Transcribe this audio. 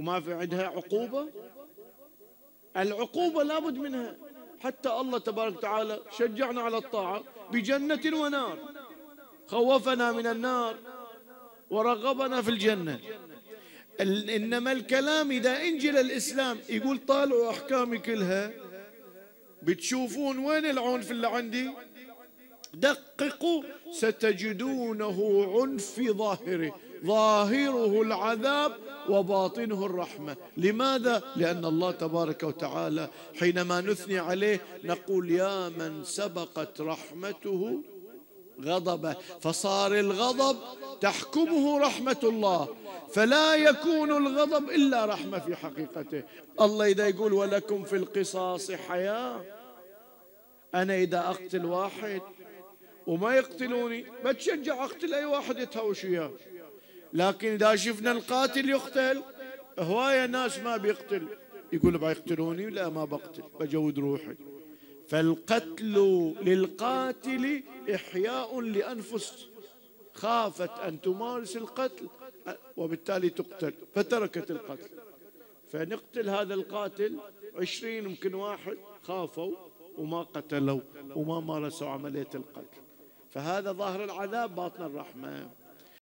وما في عندها عقوبة؟ العقوبة لابد منها. حتى الله تبارك وتعالى شجعنا على الطاعة بجنة ونار. خوفنا من النار ورغبنا في الجنة. إنما الكلام إذا انجل الإسلام يقول طالعوا أحكامي كلها. بتشوفون وين العنف اللي عندي؟ دققوا ستجدونه عنف في ظاهره ظاهره العذاب وباطنه الرحمة. لماذا؟ لأن الله تبارك وتعالى حينما نثني عليه نقول يا من سبقت رحمته غضبه. فصار الغضب تحكمه رحمة الله فلا يكون الغضب إلا رحمة في حقيقته. الله إذا يقول ولكم في القصاص حياة أنا إذا أقتل واحد وما يقتلوني. بتشجع أقتل أي واحد يتهاوش وياه لكن إذا شفنا القاتل يقتل هوايه ناس ما بيقتل. يقول بيقتلوني لا ما بقتل؟ بجود روحي. فالقتل للقاتل إحياء لأنفس. خافت أن تمارس القتل وبالتالي تقتل. فتركت القتل. فنقتل هذا القاتل عشرين يمكن واحد خافوا وما قتلوا وما مارسوا عملية القتل. فهذا ظاهر العذاب باطن الرحمة.